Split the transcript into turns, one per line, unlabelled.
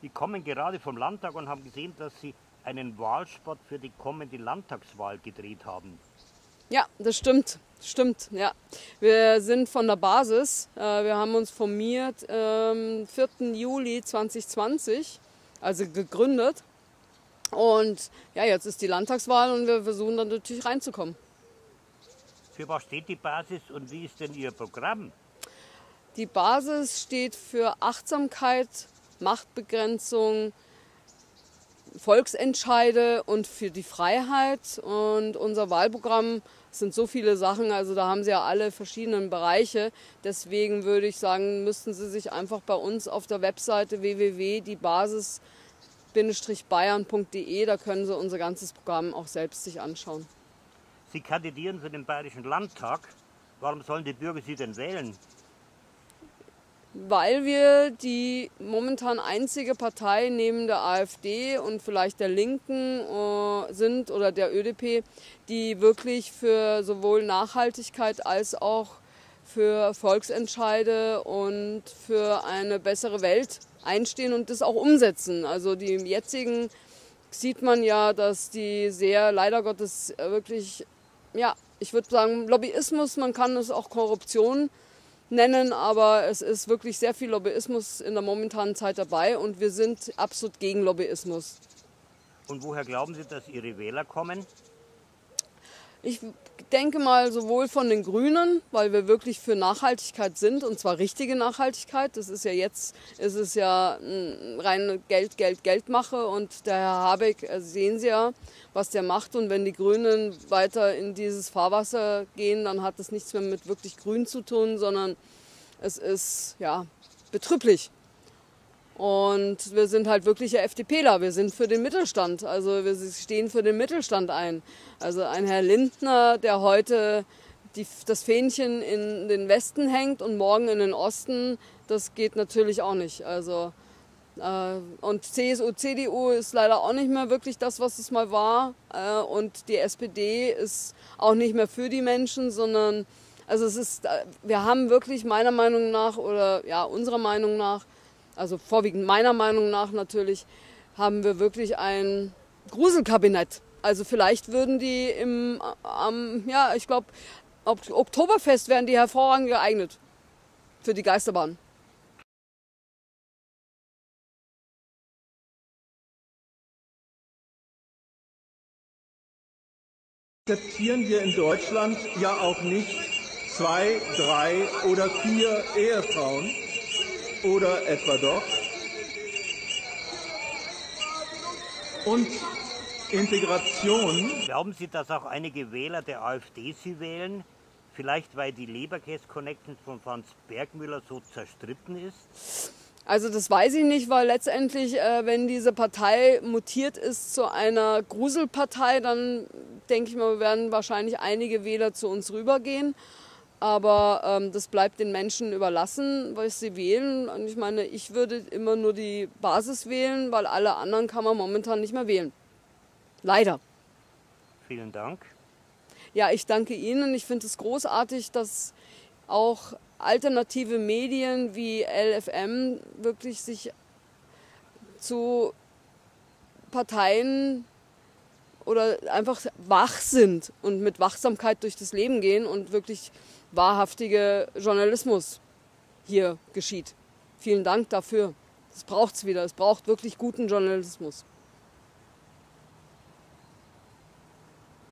Wir kommen gerade vom Landtag und haben gesehen, dass Sie einen Wahlspot für die kommende Landtagswahl gedreht haben.
Ja, das stimmt. Stimmt, ja. Wir sind von der Basis. Äh, wir haben uns formiert am 4. Juli 2020, also gegründet. Und ja, jetzt ist die Landtagswahl und wir versuchen dann natürlich reinzukommen.
Für was steht die Basis und wie ist denn Ihr Programm?
Die Basis steht für Achtsamkeit, Machtbegrenzung, Volksentscheide und für die Freiheit. Und unser Wahlprogramm sind so viele Sachen, also da haben sie ja alle verschiedenen Bereiche. Deswegen würde ich sagen, müssten Sie sich einfach bei uns auf der Webseite www.diebasis-bayern.de, da können Sie unser ganzes Programm auch selbst sich anschauen.
Sie kandidieren für den Bayerischen Landtag. Warum sollen die Bürger Sie denn wählen?
Weil wir die momentan einzige Partei neben der AfD und vielleicht der Linken äh, sind oder der ÖDP, die wirklich für sowohl Nachhaltigkeit als auch für Volksentscheide und für eine bessere Welt einstehen und das auch umsetzen. Also die jetzigen sieht man ja, dass die sehr leider Gottes wirklich, ja, ich würde sagen Lobbyismus, man kann es auch Korruption nennen, aber es ist wirklich sehr viel Lobbyismus in der momentanen Zeit dabei und wir sind absolut gegen Lobbyismus.
Und woher glauben Sie, dass Ihre Wähler kommen?
Ich denke mal sowohl von den Grünen, weil wir wirklich für Nachhaltigkeit sind und zwar richtige Nachhaltigkeit. Das ist ja jetzt, ist es ja reine Geld, Geld, Geldmache und der Herr Habeck, äh, sehen Sie ja, was der macht und wenn die Grünen weiter in dieses Fahrwasser gehen, dann hat das nichts mehr mit wirklich Grün zu tun, sondern es ist ja betrüblich. Und wir sind halt wirkliche FDPler. Wir sind für den Mittelstand. Also wir stehen für den Mittelstand ein. Also ein Herr Lindner, der heute die, das Fähnchen in den Westen hängt und morgen in den Osten, das geht natürlich auch nicht. Also äh, und CSU, CDU ist leider auch nicht mehr wirklich das, was es mal war. Äh, und die SPD ist auch nicht mehr für die Menschen, sondern also es ist, äh, wir haben wirklich meiner Meinung nach oder ja unserer Meinung nach also vorwiegend meiner Meinung nach natürlich, haben wir wirklich ein Gruselkabinett. Also vielleicht würden die im, ähm, ja, ich glaube, Oktoberfest wären die hervorragend geeignet für die Geisterbahn.
akzeptieren wir in Deutschland ja auch nicht zwei, drei oder vier Ehefrauen, oder etwa doch? Und Integration.
Glauben Sie, dass auch einige Wähler der AfD Sie wählen? Vielleicht weil die Leberkäse-Connection von Franz Bergmüller so zerstritten ist?
Also das weiß ich nicht, weil letztendlich, äh, wenn diese Partei mutiert ist zu einer Gruselpartei, dann denke ich mal, werden wahrscheinlich einige Wähler zu uns rübergehen. Aber ähm, das bleibt den Menschen überlassen, was sie wählen. Und ich meine, ich würde immer nur die Basis wählen, weil alle anderen kann man momentan nicht mehr wählen. Leider.
Vielen Dank.
Ja, ich danke Ihnen. Ich finde es großartig, dass auch alternative Medien wie LFM wirklich sich zu Parteien oder einfach wach sind und mit Wachsamkeit durch das Leben gehen und wirklich wahrhaftige Journalismus hier geschieht. Vielen Dank dafür. Das braucht es wieder. Es braucht wirklich guten Journalismus.